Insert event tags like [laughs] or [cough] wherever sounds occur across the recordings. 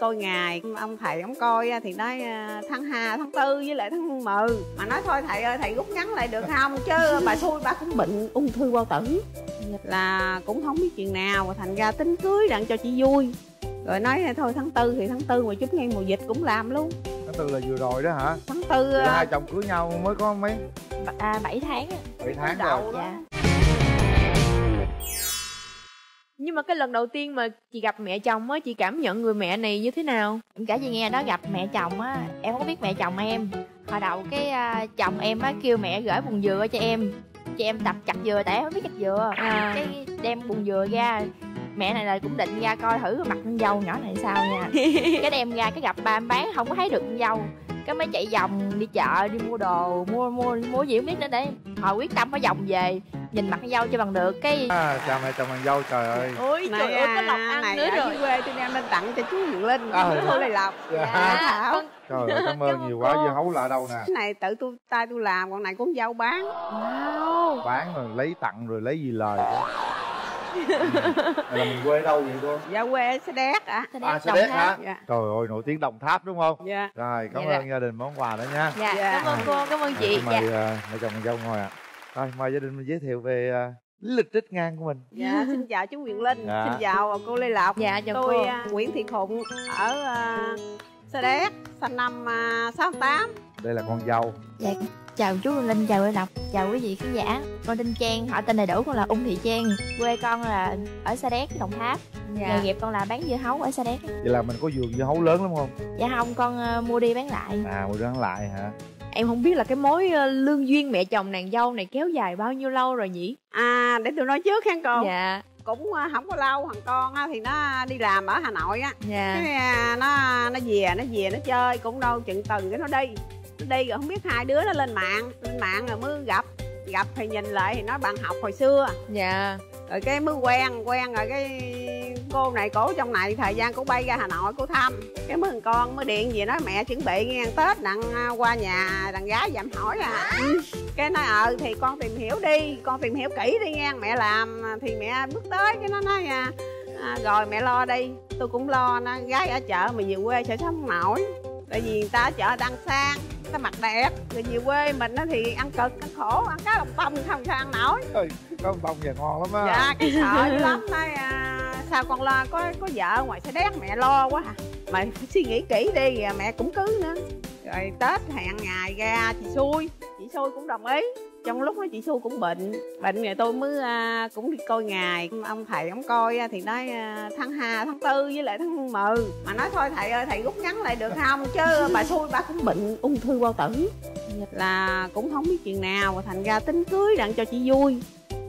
coi ngày ông thầy ông coi thì nói à, tháng 2, tháng tư với lại tháng 10 mà nói thôi thầy ơi thầy rút ngắn lại được không? Chứ bà xui bà cũng bệnh ung thư bao tử. Là cũng không biết chuyện nào thành ra tính cưới đặng cho chị vui. Rồi nói thôi tháng tư thì tháng tư mà chút ngay mùa dịch cũng làm luôn. Tháng tư là vừa rồi đó hả? Tháng tư là à, hai chồng cưới nhau mới có mấy? À, 7 tháng. Á. bảy tháng đầu rồi. đó. dạ Nhưng mà cái lần đầu tiên mà chị gặp mẹ chồng á Chị cảm nhận người mẹ này như thế nào? em kể chị nghe đó gặp mẹ chồng á em không biết mẹ chồng em. Hồi đầu cái à, chồng em á kêu mẹ gửi bùn dừa cho em. Cho em tập chặt dừa tại em không biết chặt dừa. À. cái đem bùn dừa ra mẹ này là cũng định ra coi thử mặt con dâu nhỏ này sao nha. [laughs] Cái đem ra cái gặp ba em bán không có thấy được con dâu. Cái mới chạy vòng đi chợ đi mua đồ mua mua mua gì không biết nữa để hồi quyết tâm phải vòng về nhìn mặt dâu cho bằng được cái à, chào mẹ chồng nàng dâu trời ơi. Ôi này, trời ơi có à, lộc ăn này nữa ở rồi. Dưới quê tôi đem lên tặng cho chú Huyền Linh. À, chú dạ. Lê Lộc. Dạ. dạ Thảo trời ơi cảm [laughs] ơn nhiều quá dưa hấu là đâu nè. cái này tự tôi tay tôi làm còn này con dâu bán. Wow. Bán rồi lấy tặng rồi lấy gì lời Này là mình quê đâu vậy cô? Dạ quê sẽ đét ạ. Sa à đéc, sa đéc hả? Dạ. Trời ơi nổi tiếng đồng tháp đúng không? Dạ. Rồi cảm Dạ. ơn gia đình món quà đó nha. Dạ Dạ. Cảm ơn cô, cảm ơn chị. Mời à, mẹ chồng dâu ngồi ạ rồi mời gia đình mình giới thiệu về lý lịch trích ngang của mình. Dạ xin chào chú Huyền Linh Dạ. xin chào cô Lê Lộc. Dạ chào tôi cô. à, Nguyễn Thị Phụng ở à, Sa Đéc sinh năm à, 68 đây là con dâu. Dạ, chào chú Linh, chào Lê Lộc, chào quý vị khán giả. Con tên Trang, họ tên đầy đủ con là Ung Thị Trang Quê con là ở Sa Đéc, Đồng Tháp. Nghề nghiệp con là bán dưa hấu ở Sa Đéc. Vậy là mình có vườn dưa hấu lớn lắm không? Dạ không, con ờ, mua đi bán lại. À mua đoán lại hả Em không biết là cái mối ờ, lương duyên mẹ chồng nàng dâu này kéo dài bao nhiêu lâu rồi nhỉ? à để tôi nói trước khen cô. Dạ. Cũng không có lâu thằng con á, thì nó đi làm ở Hà Nội á. Dạ. Cái à, nó nó về nó về nó chơi cũng đâu chừng tuần cái nó đi. Nó đi rồi không biết hai đứa nó lên mạng lên mạng rồi mới gặp. Gặp thì nhìn lại thì nói bạn học hồi xưa. Dạ. Rồi cái mới quen quen rồi cái cô này cổ trong này thời gian cổ bay ra hà nội cổ thăm. Cái thằng con mới điện về nói mẹ chuẩn bị nghe tết đặng à, qua nhà đàn gái dặm hỏi à. Ừ. cái nói ờ thì con tìm hiểu đi con tìm hiểu kỹ đi nghe mẹ làm thì mẹ bước tới cái nó nói à, à, rồi mẹ lo đi. Tôi cũng lo nó gái ở chợ mà về quê sợ sống nổi. Tại vì người ta ở chợ đang sang người ta mặt đẹp rồi về quê mình á thì ăn cực ăn khổ ăn cá lồng tông không sao ăn nổi. Ôi, có bông về ngon lắm á. Dạ cái sợ lắm nói à, sao con lo có có vợ ngoài sẽ đét mẹ lo quá hả mà suy nghĩ kỹ đi rồi mẹ cũng cứ nữa. Rồi tết hẹn ngày ra chị xui chị xui cũng đồng ý. Trong lúc đó chị xui cũng bệnh bệnh rồi tôi mới à, cũng đi coi ngày. Ông thầy ông coi à, thì nói à, tháng hai tháng tư với lại tháng 10 mà nói thôi thầy ơi thầy rút ngắn lại được không? Chứ bà xui bà cũng bệnh ung thư bao tử. Là cũng không biết chuyện nào thành ra tính cưới đặng cho chị vui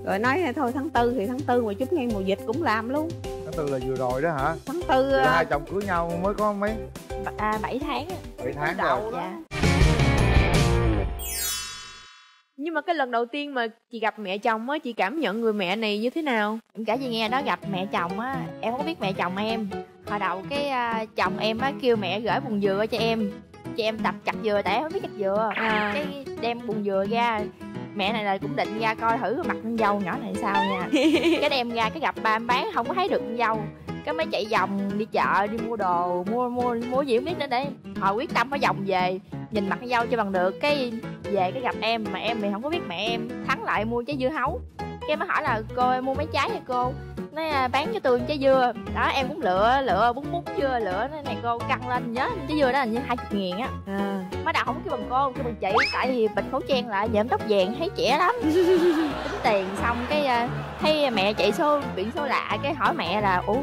rồi nói thôi tháng tư thì tháng tư mà chút ngay mùa dịch cũng làm luôn tháng tư là vừa rồi đó hả tháng tư là à, hai chồng cưới nhau mới có mấy à, 7 tháng á. bảy tháng đầu rồi. Dạ Nhưng mà cái lần đầu tiên mà chị gặp mẹ chồng á Chị cảm nhận người mẹ này như thế nào? em kể chị nghe đó gặp mẹ chồng á em không có biết mẹ chồng em hồi đầu cái à, chồng em á kêu mẹ gửi bùn dừa cho em cho em tập chặt dừa tại em không biết chặt dừa À. cái đem bùn dừa ra mẹ này là cũng định ra coi thử mặt con dâu nhỏ này sao nha. [laughs] Cái đem ra cái gặp ba em bán không có thấy được con dâu. Cái mới chạy vòng đi chợ đi mua đồ mua mua mua gì không biết nữa để hồi quyết tâm phải vòng về nhìn mặt con dâu cho bằng được. Cái về cái gặp em mà em thì không có biết mẹ em thắng lại mua trái dưa hấu cái mới hỏi là cô em mua mấy trái vậy cô? Nói à, bán cho tôi trái dưa. Đó em cũng lựa lựa bún bún dưa lựa nói này cô căng lên nhớ trái dưa đó là như hai chục ngàn á. À. Mới đầu không kêu bằng cô kêu bằng chị tại vì bịt khẩu trang lại nhộm tóc vàng thấy trẻ lắm. [laughs] Tính tiền xong cái à, thấy mẹ chạy số biển số lạ cái hỏi mẹ là ủa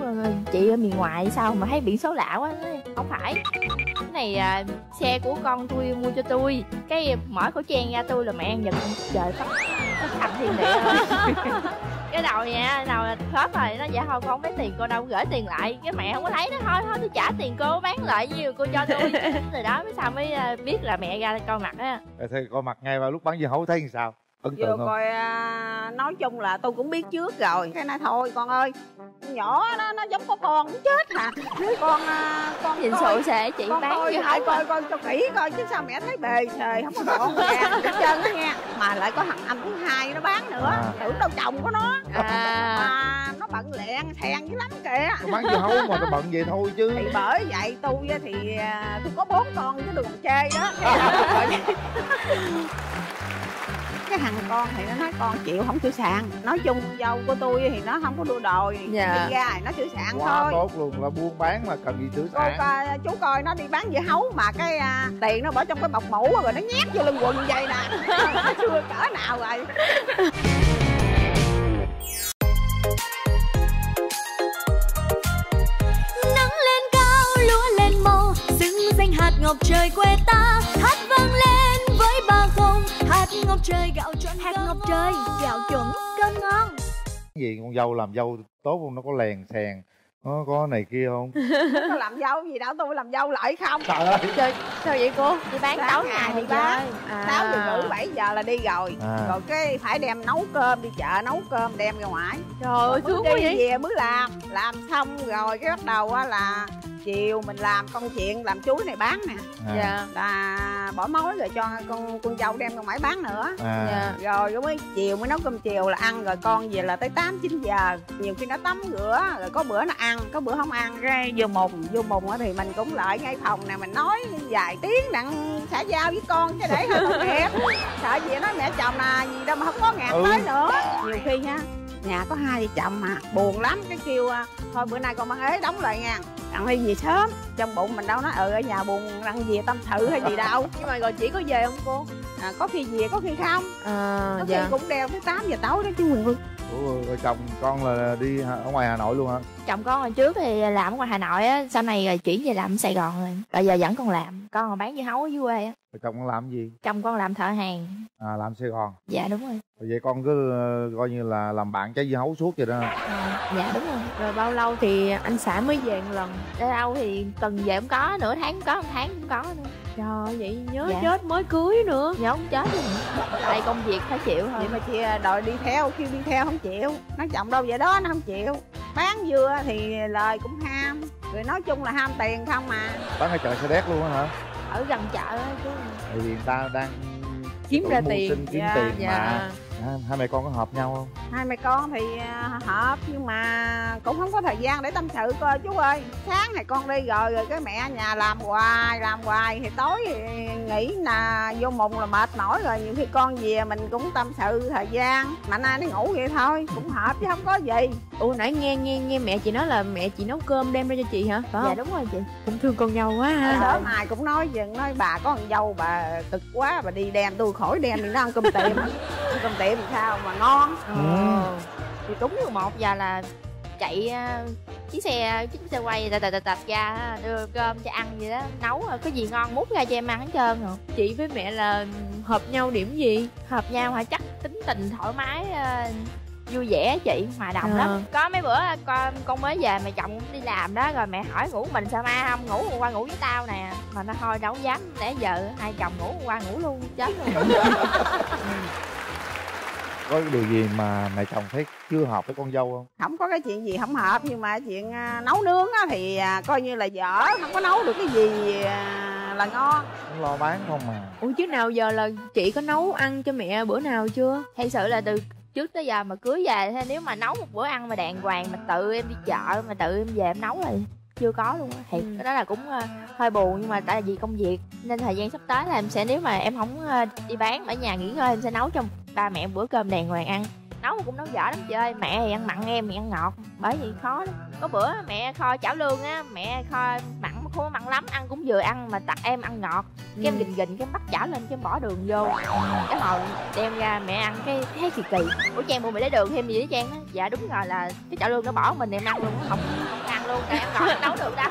chị ở miền ngoài sao mà thấy biển số lạ quá? Nói, không phải. Cái này à, xe của con tôi mua cho tôi cái mở khẩu trang ra tôi là mẹ ăn giật trời phát thành thiên địa [laughs] cái đầu nha đầu là hết rồi nó dạ thôi con không lấy tiền cô đâu gửi tiền lại. Cái mẹ không có thấy nó thôi thôi tôi trả tiền cô bán lại nhiêu cô cho tôi. [laughs] Từ đó mới sao mới à, biết là mẹ ra coi mặt á. Rồi Thế coi mặt ngay vào lúc bán dưa hấu thấy làm sao ấn vừa tượng không? coi à, nói chung là tôi cũng biết trước rồi. Cái nói thôi con ơi. Nhỏ nó nó giống có con cũng chết hả? Con à, con nhìn sụ sệ chị con bán coi hấu coi coi. cho kỹ coi chứ sao mẹ thấy bề xề không có gọn gàng [laughs] hết trơn á nghe. Mà lại có thằng anh thứ hai nó bán nữa. À. tưởng đâu chồng của nó. À. Mà nó bận lẹn thèn dữ lắm kìa. Bán dưa hấu mà tôi bận vậy thôi chứ. Thì bởi vậy tôi á thì à, tôi có bốn con chứ đừng chê đó [laughs] [laughs] Cái- thằng con thì nó nói con chịu không chịu sàn nói chung dâu của tôi thì nó không có đua đòi Dạ. đi ra thì nó chịu sàn Quá thôi. tốt luôn là buôn bán mà cần gì chữ cô sản coi, chú coi nó đi bán dưa hấu mà cái à, tiền nó bỏ trong cái bọc mũ rồi nó nhét vô lưng quần như vậy nè. Nó chưa cỡ nào rồi. Nắng lên cao lúa lên màu xứng danh hạt ngọc trời quê ta trời gạo chuẩn hạt ngọc trời gạo chuẩn cơm ngon. Gì con dâu làm dâu tốt không? Nó có lèn xèn nó có này kia không? [laughs] Nó có làm dâu gì đâu tôi làm dâu lại không? Trời ơi. Trời, sao vậy cô? đi bán tối ngày đi bán. sáu giờ rưỡi bảy giờ là đi rồi. À. rồi cái phải đem nấu cơm đi chợ nấu cơm đem ra ngoài. Trời ơi, quá đi vậy. về mới làm. Làm xong rồi cái bắt đầu á là chiều mình làm công chuyện làm chuối này bán nè. À, Dạ. Là bỏ mối rồi cho con con dâu đem ra ngoài bán nữa. À. Dạ. Rồi mới chiều mới nấu cơm chiều là ăn rồi con về là tới 8 9 giờ. Nhiều khi nó tắm rửa rồi có bữa nó ăn có bữa không ăn cái vô mùng vô mùng á thì mình cũng lại ngay phòng nè mình nói vài tiếng đặng xã giao với con chứ để hơi nghiệp [laughs] sợ gì nói mẹ chồng là gì đâu mà không có ngàn Ừ. tới nữa. Nhiều khi nha nhà có hai vợ chồng mà buồn lắm cái kêu à, thôi bữa nay con mang ế đóng lại nha đặng đi về sớm. Trong bụng mình đâu nói ừ ở nhà buồn đặng về tâm sự hay gì đâu. Nhưng mà rồi chị có về không cô? à, có khi về có khi không? À, có dạ. khi cũng đeo tới 8 giờ tối đó chứ Quỳnh Phương. Ủa, rồi chồng con là đi ở ngoài Hà Nội luôn hả? Chồng con hồi trước thì làm ở ngoài hà nội á sau này rồi chuyển về làm ở sài gòn rồi bây giờ vẫn còn làm con còn bán dưa hấu ở dưới quê á rồi chồng con làm gì? Chồng con làm thợ hàng. À làm Sài Gòn. Dạ đúng rồi. Vậy con cứ ờ, coi như là làm bạn trái dưa hấu suốt vậy đó. À, dạ đúng rồi. Rồi bao lâu thì anh xã mới về một lần? ở đâu thì tuần về cũng có nửa tháng cũng có một tháng cũng có nữa. Trời ơi, vậy nhớ Dạ. chết mới cưới nữa. Nhớ không chết luôn. Tại công việc phải chịu thôi. Vậy mà chị đòi đi theo khi đi theo không chịu. Nó chồng đâu vậy đó nó không chịu. Bán dưa thì lời cũng ham. Rồi nói chung là ham tiền không mà bán ở chợ xe đét luôn á hả ở gần chợ á chứ tại vì người ta đang Kiếm ra tiền. sinh kiếm Dạ, tiền Dạ. mà. Hai, hai mẹ con có hợp nhau không hai mẹ con thì à, hợp nhưng mà cũng không có thời gian để tâm sự coi chú ơi. Sáng này con đi rồi rồi cái mẹ nhà làm hoài làm hoài thì tối thì nghỉ là vô mùng là mệt mỏi rồi. Nhiều khi con về mình cũng tâm sự thời gian mà nay nó ngủ vậy thôi cũng hợp chứ không có gì. Ủa nãy nghe nghe nghe mẹ chị nói là mẹ chị nấu cơm đem ra cho chị hả? Phải dạ không? đúng rồi chị. Cũng thương con nhau quá ha. Sớm ai cũng nói chừng nói bà có con dâu bà cực quá bà đi đem tôi khỏi đem thì nó ăn cơm tiệm. [laughs] Ăn cơm tiệm thì sao mà ngon Ờ. thì đúng 11 giờ là chạy ờ, chiếc xe chiếc xe quay tạch tạch tạch ra đưa cơm cho ăn vậy đó nấu rồi có gì ngon múc ra cho em ăn hết trơn rồi Chị với mẹ là hợp nhau điểm gì? hợp nhau hả chắc tính tình thoải mái ờ, vui vẻ chị hòa đồng Ờ. lắm có mấy bữa con con mới về mẹ chồng cũng đi làm đó rồi mẹ hỏi ngủ mình sao ma không ngủ qua ngủ với tao nè mà nó thôi đâu dám để giờ hai chồng ngủ qua ngủ luôn chết luôn [laughs] có cái điều gì mà mẹ chồng thấy chưa hợp với con dâu không? Không có cái chuyện gì không hợp nhưng mà chuyện à, nấu nướng á, thì à, coi như là dở không có nấu được cái gì à, là ngon. Cũng lo bán không mà. Ủa chứ nào giờ là chị có nấu ăn cho mẹ bữa nào chưa? thật sự là từ trước tới giờ mà cưới về thế nếu mà nấu một bữa ăn mà đàng hoàng mà tự em đi chợ mà tự em về em nấu thì chưa có luôn á. Thiệt Ừ. cái đó là cũng ờ, hơi buồn nhưng mà tại vì công việc nên thời gian sắp tới là em sẽ nếu mà em không ờ, đi bán ở nhà nghỉ ngơi em sẽ nấu cho ba mẹ bữa cơm đàng hoàng ăn. Nấu cũng nấu dở lắm chị ơi mẹ thì ăn mặn em thì ăn ngọt bởi vì khó lắm. Có bữa mẹ kho chảo lương á mẹ kho mặn không mặn lắm ăn cũng vừa ăn mà tặng em ăn ngọt. Cái em Ừ. gình gình cái em bắt chảo lên cái em bỏ đường vô. Cái hồi đem ra mẹ ăn cái thấy kỳ kỳ. Ủa trang bộ mày lấy đường thêm gì đó trang á. Dạ đúng rồi là cái chảo lương nó bỏ mình em ăn luôn á, không luôn cái em ngọt em nấu được [laughs] đâu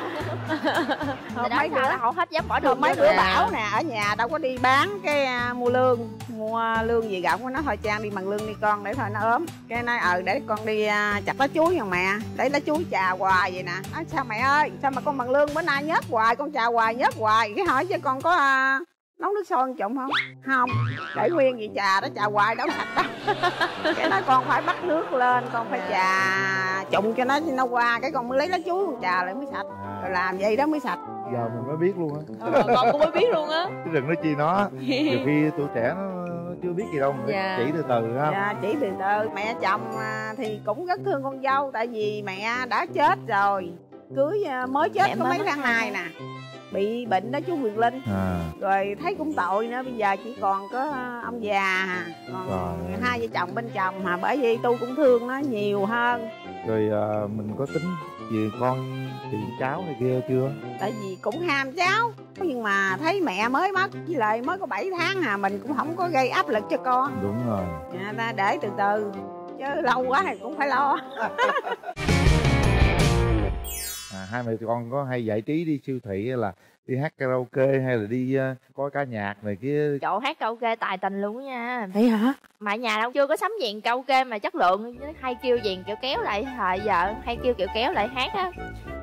Hôm mấy bữa là hầu hết dám bỏ đường mấy bữa được. bảo nè ở nhà đâu có đi bán cái à, mua lương mua lương gì gọng nó thôi trang đi bằng lương đi con để thôi nó ốm. Cái nói ờ để con đi à, chặt lá chuối nha mẹ để lá chuối chà hoài vậy nè. Nói sao mẹ ơi sao mà con bằng lương bữa nay nhớt hoài con chà hoài nhớt hoài. Cái hỏi chứ con có à, nấu nước sôi trụng không? Không. Để nguyên vậy trà đó trà hoài đâu sạch đâu [laughs] cái nói con phải bắt nước lên con phải trà trụng cho nó nó qua cái con mới lấy lá chuối con trà lại mới sạch. Rồi làm vậy đó mới sạch. Giờ mình mới biết luôn á. Ờ, con cũng mới biết luôn á. [laughs] Chứ đừng nói chi nó. Nhiều khi tuổi trẻ nó nó chưa biết gì đâu mình Dạ. chỉ từ từ ha dạ chỉ từ từ. Mẹ chồng à, thì cũng rất thương con dâu tại vì mẹ đã chết rồi. Cưới à, mới chết Mẹ có mấy tháng hai này nè bị bệnh đó chú Quyền Linh. À. Rồi thấy cũng tội nữa bây giờ chỉ còn có ông già à. còn Rồi. hai vợ chồng bên chồng mà bởi vì tôi cũng thương nó nhiều hơn. Rồi à, mình có tính về con chị cháu này kia chưa? Tại vì cũng ham cháu nhưng mà thấy mẹ mới mất với lại mới có 7 tháng à mình cũng không có gây áp lực cho con. Đúng rồi. Dạ, ta để từ từ chứ lâu quá thì cũng phải lo [laughs] à, hai mẹ con có hay giải trí đi siêu thị là đi hát karaoke hay là đi uh, coi ca nhạc này kia? Chỗ hát karaoke tài tình luôn á nha. Vậy hả? Mà nhà đâu chưa có sắm dàn karaoke mà chất lượng hay kêu dàn kiểu kéo lại thời giờ hay kêu kiểu kéo lại hát á.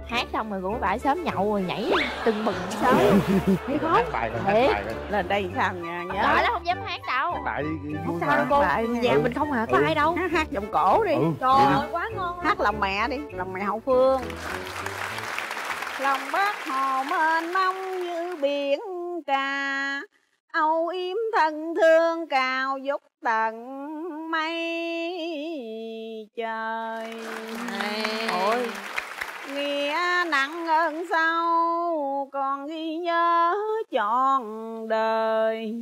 Hát xong rồi cũng bãi sớm nhậu rồi nhảy tưng bừng sớm. [laughs] Thấy khó hát bài rồi hát bài rồi lên đây nhờ giỏi nhớ. lắm không dám hát đâu. Hát đi không sao cô? Nhà Ừ. mình không hả? Có Ừ. ai đâu. Hát hát giọng cổ đi. Ừ trời ơi quá ngon. Hát lòng mẹ đi lòng mẹ hậu phương lòng bác hồ mênh mông như biển cả. Âu yếm thân thương cao vút tận mây trời. Ôi. Nghĩa nặng ơn sâu còn ghi nhớ trọn đời.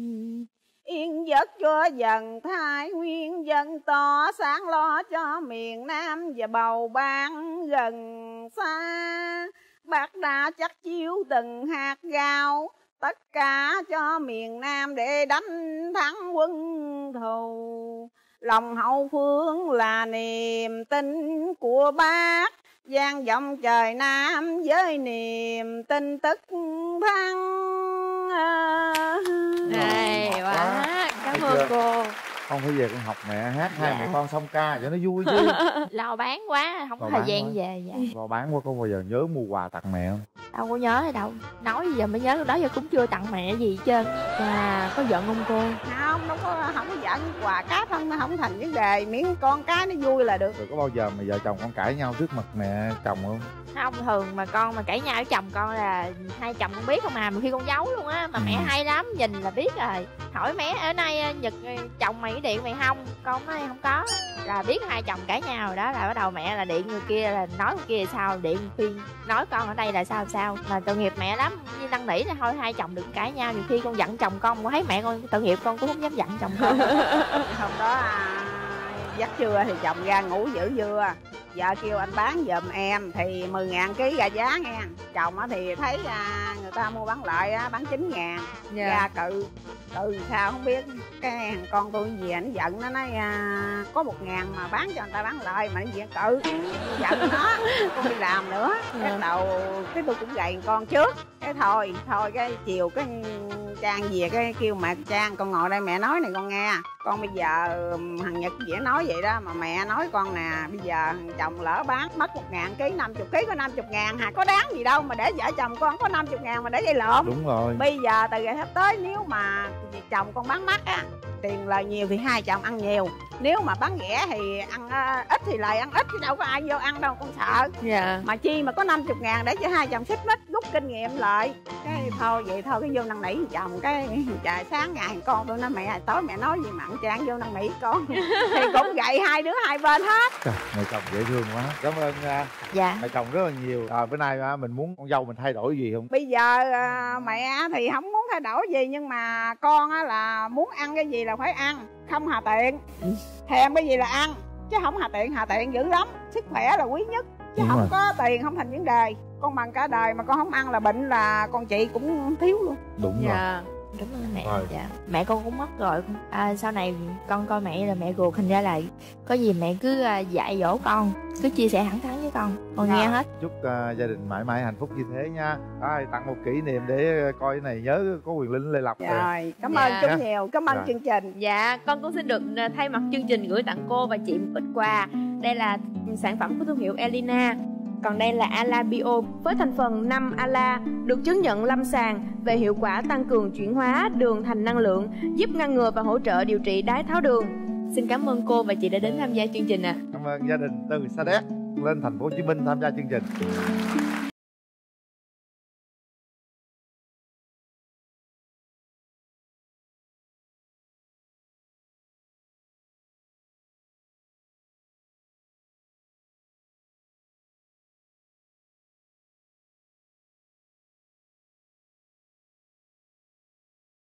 Yên giấc cho dần thái nguyên dân tỏ sáng lo cho miền nam và bầu ban gần xa bác đã chắc chiếu từng hạt gạo. Tất cả cho miền nam để đánh thắng quân thù. Lòng hậu phương là niềm tin của bác. Gian vọng trời nam với niềm tin tức thắng. Này quá. Cảm ơn cô không phải về con học mẹ hát hai Dạ. mẹ con xong ca cho nó vui chứ [laughs] lo bán quá không có thời gian quá. về dạ. lo bán quá có bao giờ nhớ mua quà tặng mẹ không đâu có nhớ đâu. Nói giờ mới nhớ lúc đó giờ cũng chưa tặng mẹ gì hết trơn. À có giận không cô? Không đâu có không có giận. Quà cá thân nó không thành vấn đề. Miễn con cái nó vui là được. Rồi có bao giờ mà vợ chồng con cãi nhau trước mặt mẹ chồng không? Không thường mà con mà cãi nhau với chồng con là hai chồng con biết không à. Mà khi con giấu luôn á mà mẹ Ừ. hay lắm nhìn là biết rồi. Hỏi mẹ ở nay nhật chồng mày điện mày không? Con nói không có. Là biết hai chồng cãi nhau rồi đó. Là bắt đầu mẹ là điện người kia là nói người kia là sao? Điện khuyên nói con ở đây là sao sao mà tội nghiệp mẹ lắm. Như năn nỉ là thôi hai chồng đừng cãi nhau. Nhiều khi con giận chồng con con thấy mẹ con tội nghiệp con cũng không dám giận chồng con. [laughs] Hôm đó à, dắt trưa thì chồng ra ngủ giữ dưa vợ kêu anh bán giùm em thì 10 ngàn ký ra giá nghe. Chồng á thì thấy à, người ta mua bán lại á, bán 9 ngàn. Dạ. Ra cự cự sao không biết. Cái thằng con tôi gì ảnh giận nó nói à, có một ngàn mà bán cho người ta bán lại mà nó gì cự. Giận nó con đi làm nữa. Cái Dạ. đầu cái tôi cũng gầy con trước. Cái thôi thôi cái chiều cái trang về cái kêu mẹ trang con ngồi đây mẹ nói này con nghe. Con bây giờ thằng nhật dễ nói vậy đó mà mẹ nói con nè bây giờ thằng chồng lỡ bán mất một ngàn ký năm chục ký có năm chục ngàn hả? Có đáng gì đâu mà để vợ chồng con có năm chục ngàn mà để dây lộn đúng rồi. Bây giờ từ ngày sắp tới nếu mà chồng con bán mắc á tiền lời nhiều thì hai chồng ăn nhiều. Nếu mà bán rẻ thì ăn ờ, ít thì lời ăn ít chứ đâu có ai vô ăn đâu con sợ. Dạ. Mà chi mà có 50 ngàn để cho hai chồng xích mít rút kinh nghiệm lại. Cái thôi vậy thôi cái vô năn nỉ chồng cái trời sáng ngày con tôi nói mẹ tối mẹ nói gì mặn trang vô năn nỉ con. Thì cũng gậy hai đứa hai bên hết. Trời, mẹ chồng dễ thương quá. Cảm ơn à, dạ. mẹ chồng rất là nhiều. À, bữa nay à, mình muốn con dâu mình thay đổi gì không? Bây giờ à, mẹ thì không muốn thay đổi gì nhưng mà con á là muốn ăn cái gì là phải ăn không hà tiện. Thèm cái gì là ăn chứ không hà tiện hà tiện dữ lắm. Sức khỏe là quý nhất chứ Đúng không rồi. có tiền không thành vấn đề con bằng cả đời mà con không ăn là bệnh là con chị cũng thiếu luôn đúng rồi dạ cảm ơn mẹ Rồi. dạ mẹ con cũng mất rồi à, sau này con coi mẹ là mẹ ruột thành ra là có gì mẹ cứ à, dạy dỗ con cứ chia sẻ thẳng thắn với con con nghe Dạ. hết chúc à, gia đình mãi mãi hạnh phúc như thế nha Rồi, tặng một kỷ niệm để coi cái này nhớ có quyền linh lê lộc rồi rồi cảm Dạ. ơn chú nhiều cảm ơn Rồi. chương trình Dạ, con cũng xin được à, thay mặt chương trình gửi tặng cô và chị một ít quà. Đây là sản phẩm của thương hiệu Elina. Còn đây là Ala Bio với thành phần 5 Ala được chứng nhận lâm sàng về hiệu quả tăng cường chuyển hóa đường thành năng lượng, giúp ngăn ngừa và hỗ trợ điều trị đái tháo đường. Xin cảm ơn cô và chị đã đến tham gia chương trình ạ. cảm ơn gia đình từ sa đéc lên thành phố hồ chí minh tham gia chương trình